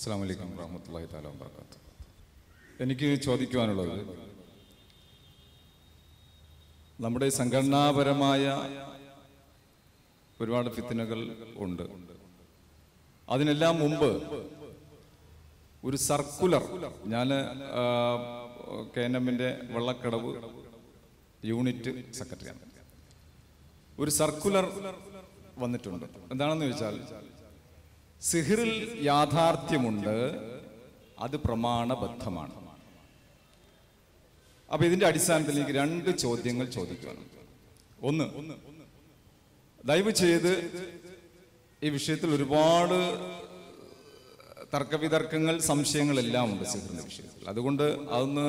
അസ്സാം വലൈക്കും വാഹമത്തല്ലാഹി താല വാബർക്കാത്തു എനിക്ക് ചോദിക്കുവാനുള്ളത് നമ്മുടെ സംഘടനാപരമായ ഒരുപാട് ഫിത്തിനകൾ ഉണ്ട്. അതിനെല്ലാം മുമ്പ് ഒരു സർക്കുലർ ഞാൻ കെ എൻ എമ്മിന്റെ വെള്ളക്കടവ് യൂണിറ്റ് സെക്രട്ടറിയാണ്. ഒരു സർക്കുലർ വന്നിട്ടുണ്ട്. എന്താണെന്ന് ചോദിച്ചാൽ സിഹിറിൽ യാഥാർത്ഥ്യമുണ്ട്. അത് പ്രമാണബദ്ധമാണ്. അപ്പൊ ഇതിന്റെ അടിസ്ഥാനത്തിൽ എനിക്ക് രണ്ട് ചോദ്യങ്ങൾ ചോദിക്കുകയാണ് ഒന്ന് ദയവ് ചെയ്ത് ഈ വിഷയത്തിൽ ഒരുപാട് തർക്കവിതർക്കങ്ങൾ സംശയങ്ങളെല്ലാം ഉണ്ട് സിഹിറിന്റെ വിഷയത്തിൽ. അതുകൊണ്ട് അതൊന്ന്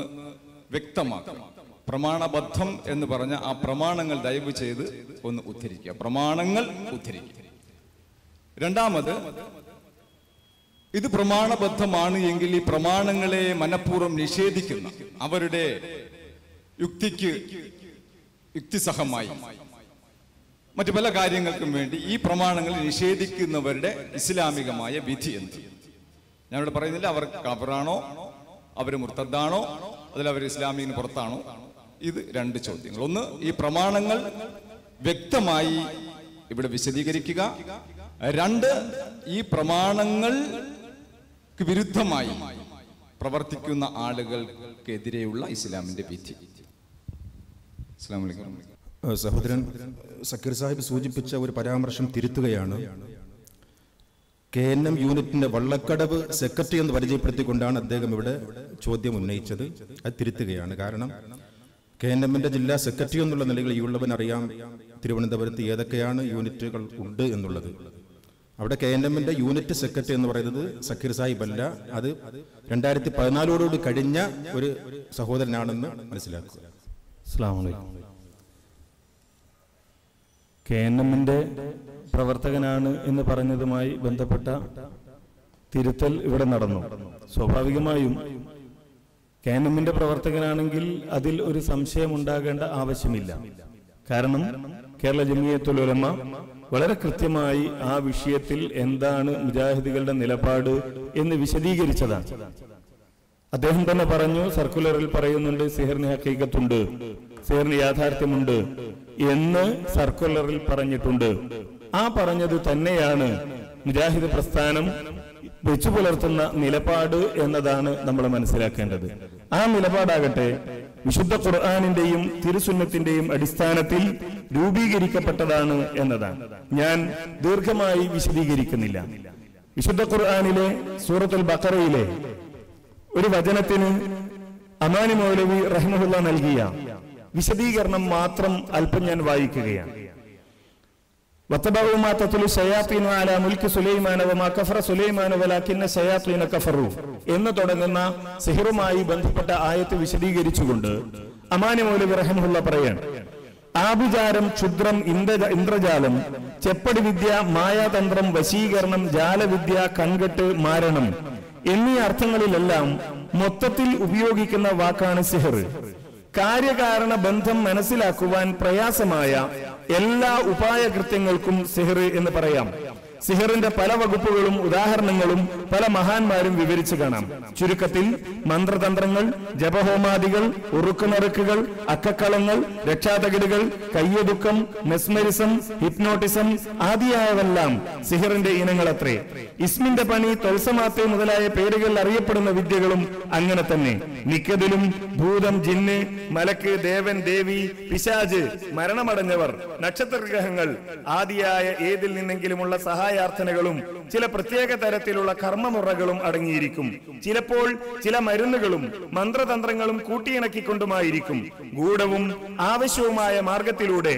വ്യക്തമാക്കണം പ്രമാണബദ്ധം എന്ന് പറഞ്ഞ ആ പ്രമാണങ്ങൾ ദയവ് ചെയ്ത് ഒന്ന് ഉദ്ധരിക്കുക. പ്രമാണങ്ങൾ ഉദ്ധരിക്കുക. രണ്ടാമത് ഇത് പ്രമാണബദ്ധമാണ് എങ്കിൽ ഈ പ്രമാണങ്ങളെ മനഃപൂർവം നിഷേധിക്കുന്ന അവരുടെ യുക്തിക്ക് യുക്തിസഹമായി. മറ്റു പല കാര്യങ്ങൾക്കും വേണ്ടി ഈ പ്രമാണങ്ങൾ നിഷേധിക്കുന്നവരുടെ ഇസ്ലാമികമായ വിധി എന്ത്? ഞാനിവിടെ പറയുന്നില്ല അവർ കബറാണോ അവർ മുർത്തദ്ദാണോ അതിൽ അവർ ഇസ്ലാമിന് പുറത്താണോ? ഇത് രണ്ട് ചോദ്യങ്ങൾ. ഒന്ന് ഈ പ്രമാണങ്ങൾ വ്യക്തമായി ഇവിടെ വിശദീകരിക്കുക. രണ്ട് ഈ പ്രമാണങ്ങൾ വിരുദ്ധമായി പ്രവർത്തിക്കുന്ന ആളുകൾക്കെതിരെയുള്ള ഇസ്ലാമിന്റെ വിധി സഹോദരൻ സക്കീർ സാഹിബ് സൂചിപ്പിച്ച ഒരു പരാമർശം തിരുത്തുകയാണ്. കെ എൻ എം യൂണിറ്റിന്റെ വള്ളക്കടവ് സെക്രട്ടറി എന്ന് പരിചയപ്പെടുത്തിക്കൊണ്ടാണ് അദ്ദേഹം ഇവിടെ ചോദ്യം ഉന്നയിച്ചത്. അത് തിരുത്തുകയാണ്. കാരണം കെ എൻ എമ്മിന്റെ ജില്ലാ സെക്രട്ടറി എന്നുള്ള നിലയിൽ ഈ ഉള്ളവൻ അറിയാം തിരുവനന്തപുരത്ത് ഏതൊക്കെയാണ് യൂണിറ്റുകൾ ഉണ്ട് എന്നുള്ളത്. അവിടെ കെ എൻ എമ്മിന്റെ യൂണിറ്റ് സെക്രട്ടറി എന്ന് പറയുന്നത് സക്കീർ സാഹിബ് അല്ല. അത് രണ്ടായിരത്തി പതിനാലോടുകൂടി കഴിഞ്ഞ ഒരു സഹോദരനാണെന്ന് മനസ്സിലാക്കുക. കെ എൻ എമ്മിന്റെ പ്രവർത്തകനാണ് എന്ന് പറഞ്ഞതുമായി ബന്ധപ്പെട്ട തിരുത്തൽ ഇവിടെ നടന്നു. സ്വാഭാവികമായും കെ എൻ എമ്മിന്റെ പ്രവർത്തകനാണെങ്കിൽ അതിൽ ഒരു സംശയം ഉണ്ടാകേണ്ട ആവശ്യമില്ല. കാരണം കേരള ജമിയത്തുൽ ഉലമ വളരെ കൃത്യമായി ആ വിഷയത്തിൽ എന്താണ് മുജാഹിദികളുടെ നിലപാട് എന്ന് വിശദീകരിച്ചതാണ്. അദ്ദേഹം തന്നെ പറഞ്ഞു സർക്കുലറിൽ പറയുന്നുണ്ട് സിഹറിന് ഹക്കീക്കത്തുണ്ട് സിഹറിന് യാഥാർത്ഥ്യമുണ്ട് എന്ന് സർക്കുലറിൽ പറഞ്ഞിട്ടുണ്ട്. ആ പറഞ്ഞത് തന്നെയാണ് മുജാഹിദ് പ്രസ്ഥാനം വെച്ചു പുലർത്തുന്ന നിലപാട് എന്നതാണ് നമ്മൾ മനസ്സിലാക്കേണ്ടത്. ആ നിലപാടാകട്ടെ വിശുദ്ധ ഖുർആാനിന്റെയും തിരുസുന്നത്തിന്റെയും അടിസ്ഥാനത്തിൽ രൂപീകരിക്കപ്പെട്ടതാണ് എന്നതാണ്. ഞാൻ ദീർഘമായി വിശദീകരിക്കുന്നില്ല. വിശുദ്ധ ഖുർആാനിലെ സൂറത്തുൽ ബക്കറയിലെ ഒരു വചനത്തിന് അമാനി മൗലവി റഹ്മുല്ല നൽകിയ വിശദീകരണം മാത്രം അല്പം ഞാൻ വായിക്കുകയാണ്. واتبعوا ما تتلو الشياطين على ملك سليمان وما كفر سليمان ولكن الشياطين كفروا എന്ന് തുടങ്ങുന്ന സിഹിറുമായി ബന്ധപ്പെട്ട ആയത്ത് വിശദീകരിച്ചുകൊണ്ട് അമാനി മൗലവി റഹ്മുല്ല പറയാണ് ആഭിചാരം ക്ഷുദ്രം ഇന്ദ്ര ഇന്ദ്രജാലം ചെപ്പടി വിദ്യ മായാതന്ത്രം വശീകരണം ജാലവിദ്യ കൺകെട്ട് മാരണം എന്നീ അർത്ഥങ്ങളിലെല്ലാം മൊത്തത്തിൽ ഉപയോഗിക്കുന്ന വാക്കാണ് സിഹർ കാര്യകാരണ ബന്ധം മനസ്സിലാക്കുവാൻ പ്രയാസമായ എല്ലാ ഉപായകൃത്യങ്ങൾക്കും സിഹർ എന്ന് പറയാം. സിഹറിന്റെ പല വകുപ്പുകളും ഉദാഹരണങ്ങളും പല മഹാന്മാരും വിവരിച്ചു കാണാം. ചുരുക്കത്തിൽ മന്ത്രതന്ത്രങ്ങൾ ജപഹോമാദികൾ ഉറുക്കുനറുക്കുകൾ അക്കക്കളങ്ങൾ രക്ഷാതകിടുകൾ കയ്യൊതുക്കം മെസ്മരിസം ഹിപ്നോട്ടിസം ആദിയായവെല്ലാം സിഹറിന്റെ ഇനങ്ങളത്രേ. ഇസ്മിന്റെ പണി തൊൽസമാത്തെ മുതലായ പേരുകളിൽ അറിയപ്പെടുന്ന വിദ്യകളും അങ്ങനെ തന്നെ. മിക്കതിലും ഭൂതം ജിന്ന് മലക്ക് ദേവൻ ദേവി പിശാജ് മരണമടഞ്ഞവർ നക്ഷത്രഗ്രഹങ്ങൾ ആദിയായ ഏതിൽ നിന്നെങ്കിലുമുള്ള സഹായാർത്ഥനകളും ചില പ്രത്യേക തരത്തിലുള്ള കർമ്മമുറകളും അടങ്ങിയിരിക്കും. ചിലപ്പോൾ ചില മരുന്നുകളും മന്ത്രതന്ത്രങ്ങളും കൂട്ടിയിണക്കിക്കൊണ്ടുമായിരിക്കും. ഗൂഢവും ആവശ്യവുമായ മാർഗത്തിലൂടെ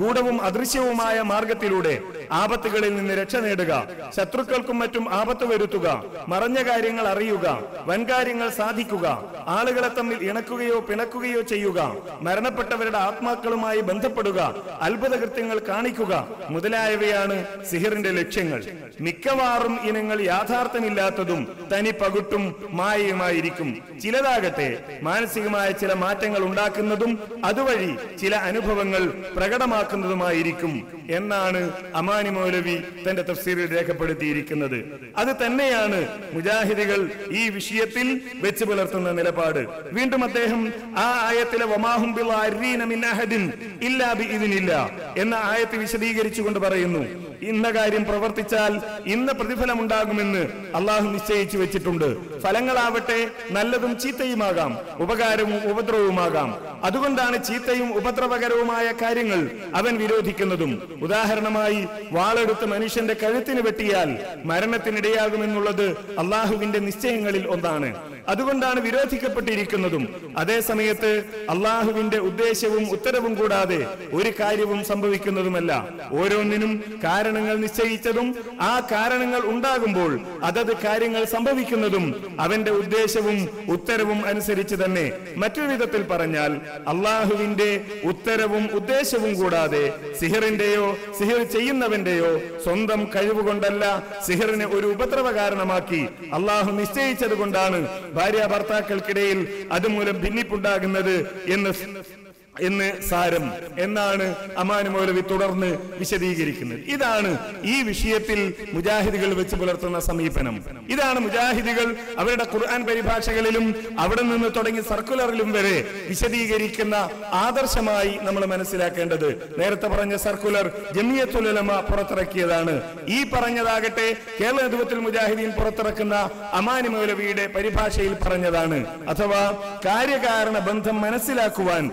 ഗൂഢവും അദൃശ്യവുമായ മാർഗത്തിലൂടെ ആപത്തുകളിൽ നിന്ന് രക്ഷ നേടുക. ശത്രുക്കൾക്കും മറ്റും ആപത്ത് വരുത്തുക. മറഞ്ഞ കാര്യങ്ങൾ അറിയുക. വൻകാര്യങ്ങൾ സാധിക്കുക. ആളുകളെ തമ്മിൽ ഇണക്കുകയോ പിണക്കുകയോ ചെയ്യുക. മരണപ്പെട്ടവരുടെ ആത്മാക്കളുമായി ബന്ധപ്പെടുക. അത്ഭുത കൃത്യങ്ങൾ കാണിക്കുക. മുതലായവയാണ് സിഹിറിന്റെ ലക്ഷ്യങ്ങൾ. മിക്കവാറും ഇനങ്ങൾ യാഥാർത്ഥ്യമില്ലാത്തതും തനി പകുട്ടും മായയുമായിരിക്കും. ചിലതാകട്ടെ മാനസികമായ ചില മാറ്റങ്ങൾ ഉണ്ടാക്കുന്നതും അതുവഴി ചില അനുഭവങ്ങൾ പ്രകടമാക്കുന്നതുമായിരിക്കും. എന്നാണ് അമാനി അമാനി മൗലവി തന്റെ തഫ്സീറിൽ രേഖപ്പെടുത്തിയിരിക്കുന്നത്. അത് തന്നെയാണ് മുജാഹിദികൾ ഈ വിഷയത്തിൽ വെച്ച് പുലർത്തുന്ന നിലപാട്. വീണ്ടും അദ്ദേഹം ആ ആയത്തിലെ വമാഹും ഇല്ല എന്ന ആയത്ത് വിശദീകരിച്ചുകൊണ്ട് പറയുന്നു. ഇന്ന കാര്യം പ്രവർത്തിച്ചാൽ ഇന്ന പ്രതിഫലമുണ്ടാകുമെന്ന് അള്ളാഹു നിശ്ചയിച്ചു വെച്ചിട്ടുണ്ട്. ഫലങ്ങളാവട്ടെ നല്ലതും ചീത്തയുമാകാം ഉപകാരവും ഉപദ്രവവുമാകാം. അതുകൊണ്ടാണ് ചീത്തയും ഉപദ്രവകരവുമായ കാര്യങ്ങൾ അവൻ വിരോധിക്കുന്നതും. ഉദാഹരണമായി വാളെടുത്ത് മനുഷ്യന്റെ കഴുത്തിന് വെട്ടിയാൽ മരണത്തിനിടയാകുമെന്നുള്ളത് അള്ളാഹുവിന്റെ നിശ്ചയങ്ങളിൽ ഒന്നാണ്. അതുകൊണ്ടാണ് വിരോധിക്കപ്പെട്ടിരിക്കുന്നതും. അതേ സമയത്ത് അള്ളാഹുവിന്റെ ഉദ്ദേശവും ഉത്തരവും കൂടാതെ ഒരു കാര്യവും സംഭവിക്കുന്നതുമല്ല. ഓരോന്നിനും കാരണങ്ങൾ നിശ്ചയിച്ചതും ആ കാരണങ്ങൾ ഉണ്ടാകുമ്പോൾ അതത് കാര്യങ്ങൾ സംഭവിക്കുന്നതും അവന്റെ ഉദ്ദേശവും ഉത്തരവും അനുസരിച്ച് തന്നെ. മറ്റൊരു വിധത്തിൽ പറഞ്ഞാൽ അള്ളാഹുവിന്റെ ഉത്തരവും ഉദ്ദേശവും കൂടാതെ സിഹിറിന്റെയോ സിഹിർ ചെയ്യുന്നവന്റെയോ സ്വന്തം കഴിവുകൊണ്ടല്ല സിഹിറിനെ ഒരു ഉപദ്രവ കാരണമാക്കി അള്ളാഹു നിശ്ചയിച്ചത് കൊണ്ടാണ് ഭാര്യ ഭർത്താക്കൾക്കിടയിൽ അതുമൂലം ഭിന്നിപ്പുണ്ടാകുന്നത് എന്ന് എന്ന് സാരം എന്നാണ് അമാൻ മൗലവി തുടർന്ന് വിശദീകരിക്കുന്നത്. ഇതാണ് ഈ വിഷയത്തിൽ മുജാഹിദികൾ വെച്ച് പുലർത്തുന്ന സമീപനം. ഇതാണ് മുജാഹിദികൾ അവരുടെ ഖുർആൻ പരിഭാഷകളിലും അവിടെ നിന്ന് തുടങ്ങി സർക്കുലറിലും വരെ വിശദീകരിക്കുന്ന ആദർശമായി നമ്മൾ മനസ്സിലാക്കേണ്ടത്. നേരത്തെ പറഞ്ഞ സർക്കുലർ ജമിയത്തുലമ പുറത്തിറക്കിയതാണ്. ഈ പറഞ്ഞതാകട്ടെ കേരള നേതൃത്വത്തിൽ മുജാഹിദീൻ പുറത്തിറക്കുന്ന അമാനി മൗലവിയുടെ പരിഭാഷയിൽ പറഞ്ഞതാണ്. അഥവാ കാര്യകാരണ ബന്ധം മനസ്സിലാക്കുവാൻ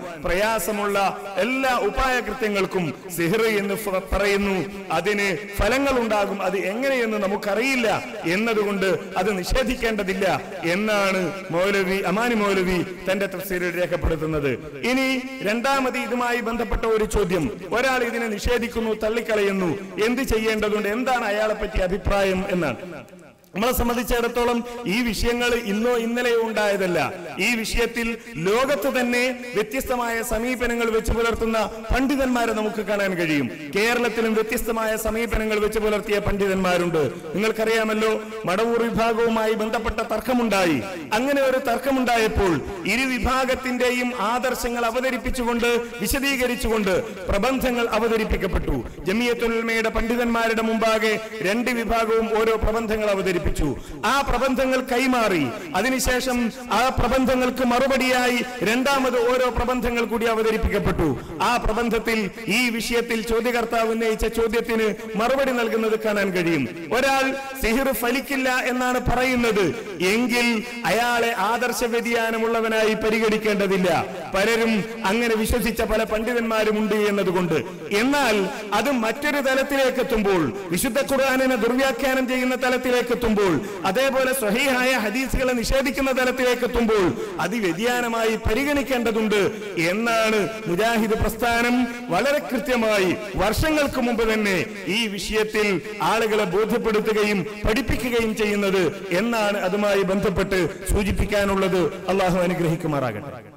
പ്രയാസമുള്ള എല്ലാ ഉപായ കൃത്യങ്ങൾക്കും സിഹർ എന്ന് പറയുന്നു. അതിന് ഫലങ്ങൾ ഉണ്ടാകും അത് എങ്ങനെയെന്ന് നമുക്കറിയില്ല. എന്നതുകൊണ്ട് അത് നിഷേധിക്കേണ്ടതില്ല എന്നാണ് മൗലവി അമാനി മൗലവി തന്റെ തഫ്സീലിൽ രേഖപ്പെടുത്തുന്നത്. ഇനി രണ്ടാമത് ഇതുമായി ബന്ധപ്പെട്ട ഒരു ചോദ്യം. ഒരാൾ ഇതിനെ നിഷേധിക്കുന്നു തള്ളിക്കളയുന്നു. എന്ത് ചെയ്യേണ്ടതുണ്ട്? എന്താണ് അയാളെ പറ്റി അഭിപ്രായം എന്നാണ്. നമ്മളെ സംബന്ധിച്ചിടത്തോളം ഈ വിഷയങ്ങൾ ഇന്നോ ഇന്നലെയോ ഉണ്ടായതല്ല. ഈ വിഷയത്തിൽ ലോകത്ത് തന്നെ വ്യത്യസ്തമായ സമീപനങ്ങൾ വെച്ച് പുലർത്തുന്ന പണ്ഡിതന്മാരെ നമുക്ക് കാണാൻ കഴിയും. കേരളത്തിലും വ്യത്യസ്തമായ സമീപനങ്ങൾ വെച്ച് പുലർത്തിയ പണ്ഡിതന്മാരുണ്ട്. നിങ്ങൾക്കറിയാമല്ലോ മടവൂർ വിഭാഗവുമായി ബന്ധപ്പെട്ട തർക്കമുണ്ടായി. അങ്ങനെ ഒരു തർക്കമുണ്ടായപ്പോൾ ഇരു വിഭാഗത്തിന്റെയും ആദർശങ്ങൾ അവതരിപ്പിച്ചുകൊണ്ട് വിശദീകരിച്ചുകൊണ്ട് പ്രബന്ധങ്ങൾ അവതരിപ്പിക്കപ്പെട്ടു. ജമിയത്തുൽമയുടെ പണ്ഡിതന്മാരുടെ മുമ്പാകെ രണ്ട് വിഭാഗവും ഓരോ പ്രബന്ധങ്ങൾ അവതരിപ്പിച്ചു. ആ പ്രബന്ധങ്ങൾ കൈമാറി. അതിനുശേഷം ആ പ്രബന്ധങ്ങൾക്ക് മറുപടിയായി രണ്ടാമത് ഓരോ പ്രബന്ധങ്ങൾ കൂടി അവതരിപ്പിക്കപ്പെട്ടു. ആ പ്രബന്ധത്തിൽ ഈ വിഷയത്തിൽ ചോദ്യകർത്താവ് ഉന്നയിച്ച ചോദ്യത്തിന് മറുപടി നൽകുന്നത് കാണാൻ കഴിയും. ഒരാൾ സിഹിർ ഫലിക്കില്ല എന്നാണ് പറയുന്നത്. എങ്കിൽ അയാളെ ആദർശ വ്യതിയാനമുള്ളവനായി പരിഗണിക്കേണ്ടതില്ല. പലരും അങ്ങനെ വിശ്വസിച്ച പല പണ്ഡിതന്മാരുമുണ്ട് എന്നതുകൊണ്ട്. എന്നാൽ അത് മറ്റൊരു തലത്തിലേക്ക് എത്തുമ്പോൾ വിശുദ്ധ ഖുർആാനിനെ ദുർവ്യാഖ്യാനം ചെയ്യുന്ന തലത്തിലേക്ക് എത്തുമ്പോൾ അതേപോലെ സ്വഹീഹായ ഹദീസുകളെ നിഷേധിക്കുന്ന തലത്തിലേക്ക് എത്തുമ്പോൾ അത് വ്യതിയാനമായി പരിഗണിക്കേണ്ടതുണ്ട് എന്നാണ് മുജാഹിദ് പ്രസ്ഥാനം വളരെ കൃത്യമായി വർഷങ്ങൾക്ക് മുമ്പ് തന്നെ ഈ വിഷയത്തിൽ ആളുകളെ ബോധ്യപ്പെടുത്തുകയും പഠിപ്പിക്കുകയും ചെയ്യുന്നത് എന്നാണ് അതുമായി ബന്ധപ്പെട്ട് സൂചിപ്പിക്കാനുള്ളത്. അള്ളാഹു അനുഗ്രഹിക്കുമാറാകട്ടെ.